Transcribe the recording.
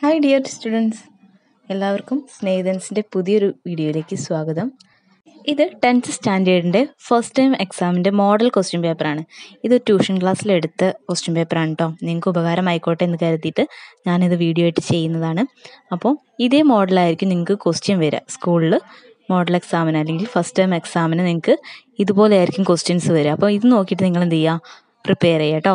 Hi dear students എല്ലാവർക്കും സ്നേഹിതൻസിന്റെ പുതിയൊരു വീഡിയോയിലേക്ക് സ്വാഗതം. ഇത് ടെൻത്ത് സ്റ്റാൻഡേർഡിന്റെ ഫസ്റ്റ് ടൈം എക്സാമിന്റെ മോഡൽ ക്വസ്റ്റ്യൻ പേപ്പറാണ് ഇത് ട്യൂഷൻ ക്ലാസ്സിലെടുത്ത ക്വസ്റ്റ്യൻ പേപ്പറാണ് കേട്ടോ നിങ്ങൾക്ക് ഉപകാരമായിക്കോട്ടെ എന്ന് കരുതിയിട്ട് ഞാനിത് വീഡിയോ ആയിട്ട് ചെയ്യുന്നതാണ്. അപ്പോൾ ഇതേ മോഡലായിരിക്കും നിങ്ങൾക്ക് ക്വസ്റ്റ്യൻ വരിക. സ്കൂളിൽ മോഡൽ എക്സാമിന് അല്ലെങ്കിൽ ഫസ്റ്റ് ടൈം എക്സാമിന് നിങ്ങൾക്ക് ഇതുപോലെ ആയിരിക്കും ക്വസ്റ്റ്യൻസ് വരിക. അപ്പോൾ ഇത് നോക്കിയിട്ട് നിങ്ങൾ എന്ത് ചെയ്യുക? പ്രിപ്പയർ ചെയ്യുക കേട്ടോ